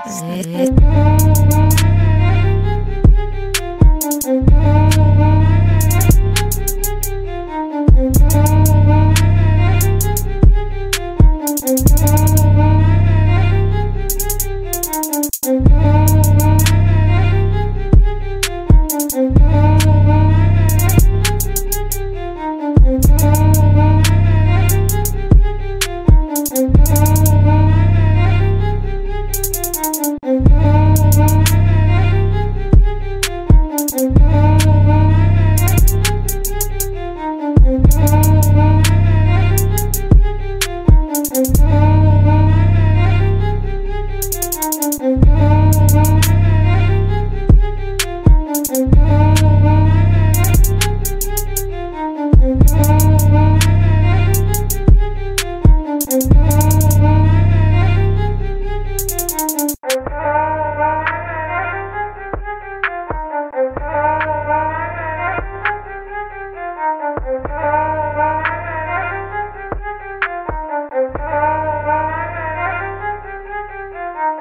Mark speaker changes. Speaker 1: podcast.